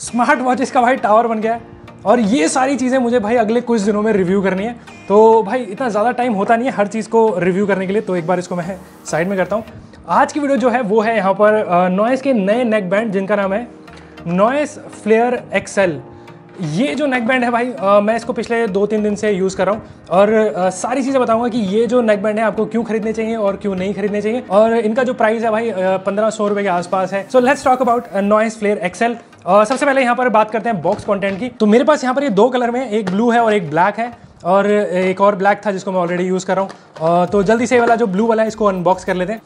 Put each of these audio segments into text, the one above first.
Smart watch इसका भाई tower बन गया है। और ये सारी चीज़ें मुझे भाई अगले कुछ दिनों में रिव्यू करनी है। तो भाई इतना ज़्यादा टाइम होता नहीं है हर चीज़ को रिव्यू करने के लिए तो एक बार इसको मैं साइड में करता हूँ। आज की वीडियो जो है वो है यहाँ पर नॉइस के नए नेक बैंड जिनका नाम है नॉइस फ्लेयर एक्सेल ये जो नेक बैंड है भाई आ, मैं इसको पिछले दो तीन दिन से यूज़ कर रहा हूँ। और आ, सारी चीज़ें बताऊँगा कि ये जो नेक बैंड है आपको क्यों खरीदने चाहिए और क्यों नहीं खरीदने चाहिए। और इनका जो प्राइस है भाई पंद्रह सौ रुपये के आसपास है। So let's talk about Noise Flair XL और सबसे पहले यहाँ पर बात करते हैं बॉक्स कॉन्टेंट की। तो मेरे पास यहाँ पर ये दो कलर में एक ब्लू है और एक ब्लैक है। और एक और ब्लैक था जिसको मैं ऑलरेडी यूज़ कर रहा हूँ। तो जल्दी से वाला जो ब्लू वाला है, इसको अनबॉक्स कर लेते हैं।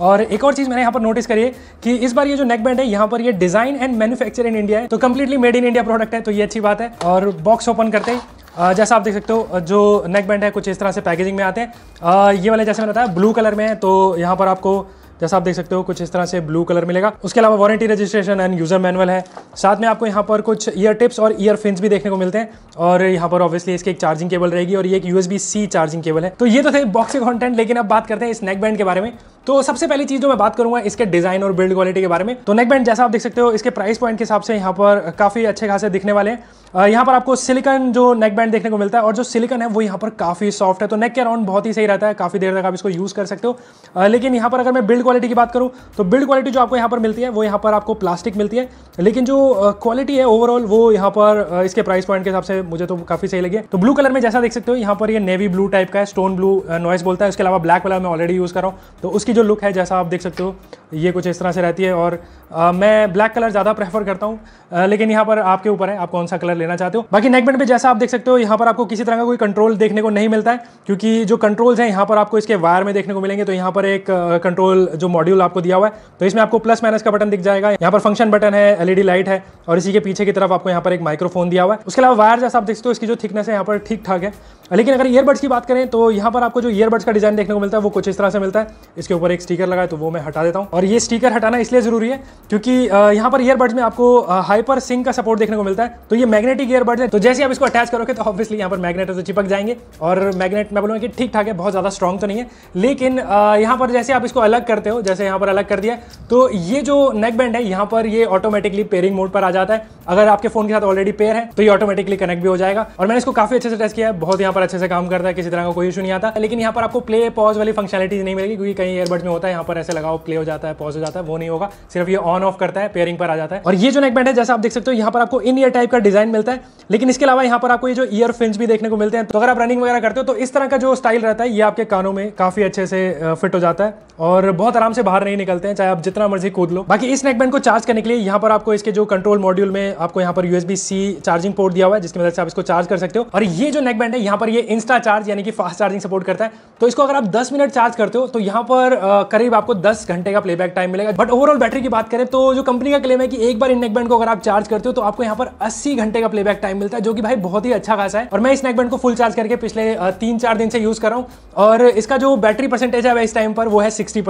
और एक और चीज़ मैंने यहाँ पर नोटिस करी है कि इस बार ये जो नेक बैंड है, यहाँ पर ये design and manufacture in India है। तो completely made in India product है तो ये अच्छी बात है। और बॉक्स ओपन करते ही। जैसा आप देख सकते हो, जो नेक बैंड है, कुछ इस तरह से पैकेजिंग में आते हैं। ये वाले जैसे मैंने बताया ब्लू कलर में है तो यहाँ पर आपको जैसा आप देख सकते हो, कुछ इस तरह से ब्लू कलर मिलेगा। उसके अलावा warranty registration and user manual है। साथ में आपको यहाँ पर कुछ ईयर टिप्स और ईयर फिन्स भी देखने को मिलते हैं। और यहाँ पर ऑब्वियसली इसकी एक चार्जिंग केबल रहेगी और ये एक यूएसबी सी चार्जिंग केबल है। तो ये तो थे बॉक्स के कॉन्टेंट लेकिन अब बात करते हैं इस नेक बैंड के बारे में। तो सबसे पहली चीज़ जो मैं बात करूँगा इसके डिज़ाइन और बिल्ड क्वालिटी के बारे में। तो नेक बैंड जैसा आप देख सकते हो, इसके प्राइस पॉइंट के हिसाब से यहाँ पर काफ़ी अच्छे खासे दिखने वाले हैं। यहाँ पर आपको सिलिकन जो नेक बैंड देखने को मिलता है और जो सिलिकन है वो यहाँ पर काफ़ी सॉफ्ट है। तो नेक के अराउंड बहुत ही सही रहता है, काफ़ी देर तक आप इसको यूज़ कर सकते हो। लेकिन यहाँ पर अगर मैं बिल्ड क्वालिटी की बात करूँ तो बिल्ड क्वालिटी जो आपको यहाँ पर मिलती है, वो यहाँ पर आपको प्लास्टिक मिलती है। लेकिन जो क्वालिटी है ओवरऑल वो यहाँ पर इसके प्राइस पॉइंट के हिसाब से मुझे तो काफ़ी सही लगे तो ब्लू कलर में जैसा देख सकते हो, यहाँ पर ये नेवी ब्लू टाइप का है स्टोन ब्लू नॉइस बोलता है। उसके अलावा ब्लैक कलर मैं ऑलरेडी यूज़ कर रहा हूँ। तो उसकी जो लुक है जैसा आप देख सकते हो ये कुछ इस तरह से रहती है और आ, मैं ब्लैक कलर ज़्यादा प्रेफर करता हूँ लेकिन यहाँ पर आपके ऊपर है आप कौन सा कलर लेना चाहते हो? बाकी नेकबैंड पे जैसा आप देख सकते हो यहाँ पर आपको किसी तरह का कोई कंट्रोल देखने को नहीं मिलता है क्योंकि जो कंट्रोल्स हैं यहाँ पर आपको इसके वायर में देखने को मिलेंगे तो यहाँ पर एक कंट्रोल जो मॉड्यूल आपको दिया हुआ है तो इसमें आपको प्लस माइनस का बटन दिख जाएगा यहाँ पर फ़ंक्शन बटन है एलईडी लाइट है और इसी के पीछे की तरफ़ आपको यहाँ पर एक माइक्रोफोन दिया हुआ है। उसके अलावा वायर जैसा आप देख सकते हो इसकी जो थिकनेस है यहाँ पर ठीक ठाक है लेकिन अगर ईयरबड्स की बात करें तो यहाँ पर आपको जो ईयरबड्स का डिज़ाइन देखने को मिलता है वो कुछ इस तरह से मिलता है इसके ऊपर एक स्टीकर लगा है तो वो मैं हटा देता हूँ। और ये स्टीकर हटाना इसलिए ज़रूरी है, क्योंकि यहाँ पर ईयरबड्स में आपको हाइपर सिंक का सपोर्ट देखने को मिलता है। तो ये मैग्नेटिक ईयरबड्स है। तो जैसे आप इसको अटैच करोगे तो ऑब्वियसली यहाँ पर मैग्नेट तो चिपक जाएँगे। और मैग्नेट मैं बोलूँगा कि ठीक ठाक है, बहुत ज़्यादा स्ट्रॉन्ग तो नहीं है। लेकिन यहाँ पर जैसे आप इसको अलग करते हो, जैसे यहाँ पर अलग कर दिया तो ये जो नेक बैंड है, यहाँ पर ये ऑटोमेटिकली पेयरिंग मोड पर आ जाता है। अगर आपके फ़ोन के साथ ऑलरेडी पेयर है तो ये ऑटोमेटिकली कनेक्ट भी हो जाएगा। और मैंने इसको काफ़ी अच्छे से टेस्ट किया है, बहुत यहाँ पर अच्छे से काम करता है, किसी तरह का कोई इशू नहीं आता। लेकिन यहाँ पर आपको प्ले पॉज वाली फंक्शनलिटी नहीं मिलेगी, क्योंकि कई एयरबड में होता है, यहाँ पर ऐसे लगाओ प्ले हो जाता है पॉज हो जाता है, वो नहीं होगा। सिर्फ़ ये ऑन ऑफ़ करता है पेयरिंग पर आ जाता है। और ये जो नेक बैंड है, जैसा आप देख सकते हो, यहाँ पर आपको इन ईयर टाइप का डिज़ाइन मिलता है। लेकिन इसके अलावा यहाँ पर आपको ये जो ईयर फिन्स भी देखने को मिलते हैं तो अगर आप रनिंग वगैरह करते हो तो इस तरह का जो स्टाइल रहता है, ये आपके कानों में काफ़ी अच्छे से फिट हो जाता है। और बहुत आराम से बाहर नहीं निकलते हैं, चाहे आप जितना मर्ज़ी कूद लो। बाकी इस नेकबैंड को चार्ज करने के लिए यहाँ पर आपको इसके जो कंट्रोल मॉड्यूल में आपको यहाँ पर यूएसबी सी चार्जिंग पोर्ट दिया हुआ है, जिसकी मदद से आप इसको चार्ज कर सकते हो। और ये जो नेक बैंड है, यहाँ पर ये इंस्टा चार्ज यानी कि फास्ट चार्जिंग सपोर्ट करता है। तो इसको अगर आप 10 मिनट चार्ज करते हो तो यहाँ पर करीब आपको 10 घंटे का प्लेबैक टाइम मिलेगा। बट ओवरऑल बैटरी की बात करें तो जो कंपनी का क्लेम है कि एक बार इन नेक बैंड को अगर आप चार्ज करते हो तो आपको यहाँ पर अस्सी घंटे का प्लेबैक टाइम मिलता है, जो कि भाई बहुत ही अच्छा खासा है। और मैं इस नेक बैंड को फुल चार्ज करके पिछले तीन चार दिन से यूज़ कर रहा हूँ। और इसका जो बैटरी परसेंटेज है इस टाइम पर, वो है सिक्सटी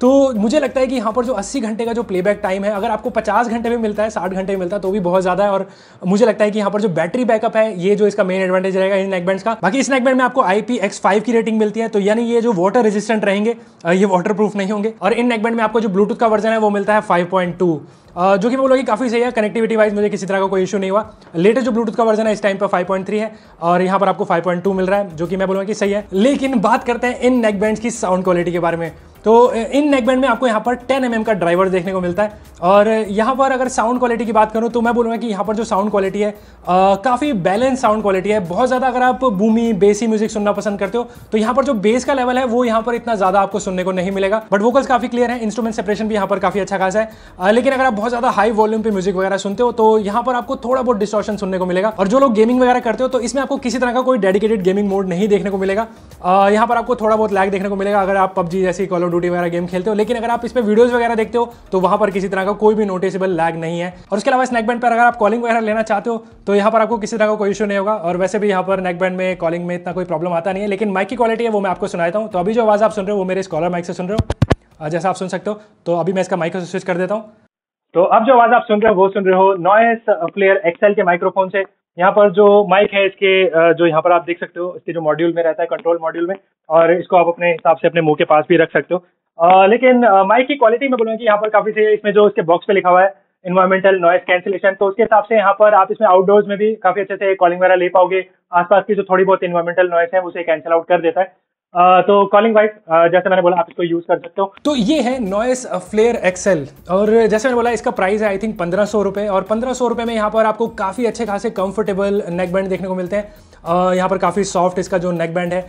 तो मुझे लगता है कि यहाँ पर जो अस्सी घंटे का जो प्लेबैक टाइम है, अगर आपको पचास घंटे में मिलता है, साठ घंटे में मिलता है तो भी बहुत ज़्यादा है। और मुझे लगता है कि यहाँ पर जो बैटरी बैकअप है, ये जो इसका मेन एडवांटेज रहेगा इन नेकबैंड का। बाकी इस नेकबैंड में आपको फाइव की रेटिंग मिलती है तो यानी ये जो वाटर रेजिस्टेंट रहेंगे ये वाटर प्रूफ नहीं होंगे। और इन नेकबैंड में आपको जो ब्लूटूथ का वर्जन है, वो मिलता है फाइव पॉइंट टू जो कि मैं बोलूँगी काफ़ी सही है कनेक्टिविटी वाइज मुझे किसी तरह का कोई इशू नहीं हुआ। लेटेस्ट जो ब्लूटूथ का वर्जन है, इस टाइम पर 5.3 है, और यहाँ पर आपको 5.2 मिल रहा है, जो कि मैं बोलूँगा कि सही है। लेकिन बात करते हैं इन नेकबैंड की साउंड क्वालिटी के बारे में। तो इन नेकबैंड में आपको यहाँ पर 10 एम mm का ड्राइवर देखने को मिलता है। और यहाँ पर अगर साउंड क्वालिटी की बात करूँ तो मैं बोलूँगा कि यहाँ पर जो साउंड क्वालिटी है काफ़ी बैलेंस साउंड क्वालिटी है। बहुत ज़्यादा अगर आप बूमी बेसी म्यूज़िक सुनना पसंद करते हो तो यहाँ पर जो बेस का लेवल है, वो यहाँ पर इतना ज़्यादा आपको सुनने को नहीं मिलेगा। बट वोकल्स काफ़ी क्लियर है इंस्ट्रूमेंट सेपरेशन भी यहाँ पर काफ़ी अच्छा खासा है। लेकिन अगर आप बहुत ज़्यादा हाई वॉल्यूम पे म्यूज़िक वगैरह सुनते हो तो यहाँ पर आपको थोड़ा बहुत डिस्टॉर्शन सुनने को मिलेगा। और जो लोग गेमिंग वगैरह करते हो तो इसमें आपको किसी तरह का कोई डेडिकेटेड गेमिंग मोड नहीं देखने को मिलेगा। यहाँ पर आपको थोड़ा बहुत लैग देखने को मिलेगा, अगर आप पबजी जैसी कॉल ड्यूटी वगैरह गेम खेलते हो, लेकिन अगर आप इस पर वीडियोज़ वगैरह देखते हो तो वहाँ पर किसी तरह का कोई भी नोटिसेबल लैग नहीं है। और उसके अलावा स्नैक बैंड पर अगर आप कॉलिंग वगैरह लेना चाहते हो तो यहाँ पर आपको किसी तरह का कोई इशू नहीं होगा। और वैसे भी यहाँ पर नेक बैंड में कॉलिंग में इतना कोई प्रॉब्लम आता नहीं है, लेकिन माइक की क्वालिटी है, वो मैं आपको सुनाता हूँ। तो अभी जो आवाज़ आप सुन रहे हो, वो मेरे स्कॉलर माइक से सुन रहे हो। जैसा आप सुन सकते हो तो अभी मैं इसका माइक स्विच कर देता हूँ। तो अब जो आवाज़ आप सुन रहे हो, वो सुन रहे हो नॉइस प्लेयर एक्सेल के माइक्रोफोन से। यहाँ पर जो माइक है, इसके जो यहाँ पर आप देख सकते हो, इसके जो मॉड्यूल में रहता है कंट्रोल मॉड्यूल में, और इसको आप अपने हिसाब से अपने मुँह के पास भी रख सकते हो। लेकिन माइक की क्वालिटी में बोलूँगा कि यहाँ पर काफ़ी से इसमें जो इसके बॉक्स पे लिखा हुआ है इन्वायरमेंटल नॉइस कैंसिलेशन तो उसके हिसाब से यहाँ पर आप इसमें आउटडोर्स में भी काफ़ी अच्छे से कॉलिंग वगैरह ले पाओगे। आसपास की जो थोड़ी बहुत इन्वायरमेंटल नॉइस है उसे कैंसिल आउट कर देता है। तो कॉलिंग वाइज जैसे मैंने बोला आप इसको यूज़ कर सकते हो। तो ये है नॉइस फ्लेयर एक्सेल और जैसे मैंने बोला इसका प्राइस है आई थिंक पंद्रह सौ रुपये और पंद्रह सौ रुपये में यहाँ पर आपको काफ़ी अच्छे खासे कंफर्टेबल नेक बैंड देखने को मिलते हैं। Uh, यहाँ पर काफ़ी सॉफ्ट इसका जो नेक बैंड है।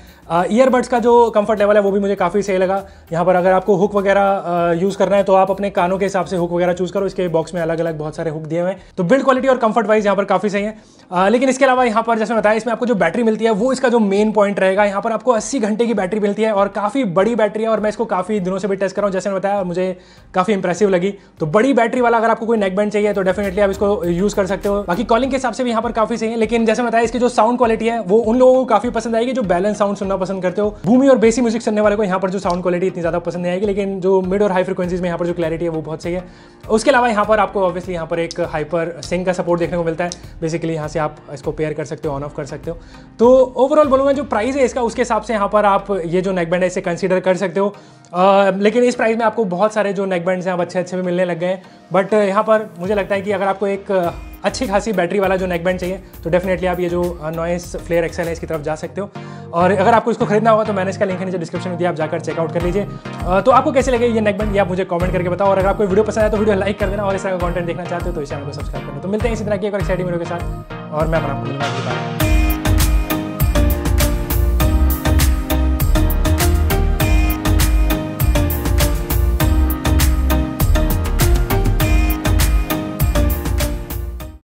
ईयरबड्स uh, का जो कंफर्ट लेवल है वो भी मुझे काफ़ी सही लगा। यहाँ पर अगर आपको हुक वगैरह यूज़ करना है तो आप अपने कानों के हिसाब से हुक वगैरह चूज़ करो। इसके बॉक्स में अलग अलग बहुत सारे हुक दिए हुए हैं। तो बिल्ड क्वालिटी और कंफर्ट वाइज यहाँ पर काफ़ी सही है। uh, लेकिन इसके अलावा यहाँ पर जैसे बताया इसमें आपको जो बैटरी मिलती है वो इसका जो मेन पॉइंट रहेगा। यहाँ पर आपको अस्सी घंटे की बैटरी मिलती है और काफ़ी बड़ी बैटरी है और मैं इसको काफ़ी दिनों से भी टेस्ट कर रहा हूँ। जैसे मैंने बताया और मुझे काफ़ी इंप्रेसिव लगी। तो बड़ी बैटरी वाला अगर आपको कोई नेक बैंड चाहिए तो डेफिनेटली आप इसको यूज़ कर सकते हो। बाकी कॉलिंग के हिसाब से भी यहाँ पर काफ़ी सही है, लेकिन जैसे बताया, इसकी जो साउंड क्वालिटी है, वो उन लोगों को काफ़ी पसंद आएगी जो बैलेंस साउंड सुनना पसंद करते हो। भूमि और बेसी म्यूज़िक सुनने वाले को यहाँ पर जो साउंड क्वालिटी इतनी ज़्यादा पसंद नहीं आएगी, लेकिन जो मिड और हाई फ्रिक्वेंसीज में यहाँ पर जो क्लैरिटी है, वो बहुत सही है। उसके अलावा यहाँ पर आपको ऑब्वियसली यहाँ पर एक हाइपर सिंग का सपोर्ट देखने को मिलता है। बेसिकली यहाँ से आप इसको पेयर कर सकते हो ऑन ऑफ़ कर सकते हो। तो ओवरऑल बोलूँगा जो प्राइस है इसका, उसके हिसाब से यहाँ पर आप ये जो नेकबैंड है इसे कंसिडर कर सकते हो। Uh, लेकिन इस प्राइस में आपको बहुत सारे जो नेक बैंड्स हैं आप अच्छे अच्छे भी मिलने लग गए हैं। बट यहाँ पर मुझे लगता है कि अगर आपको एक अच्छी खासी बैटरी वाला जो नेक बैंड चाहिए तो डेफिनेटली आप ये जो नॉइस फ्लेयर एक्सेल है इसकी तरफ़ जा सकते हो। और अगर आपको इसको खरीदना होगा तो मैंने इसका लिंक है नीचे डिस्क्रिप्शन में दिया आप जाकर चेकआउट कर लीजिए। तो आपको कैसे लगे ये नेक बैंड ये आप मुझे कमेंट करके बताओ। और अगर आपको वीडियो पसंद आए तो वीडियो लाइक कर देना और इस तरह का कंटेंट देखना चाहते हो तो इस चैनल को सब्सक्राइब करना। तो मिलते हैं इसी तरह की एक और एक्साइटिंग वीडियो के साथ। और मैं अपना आपको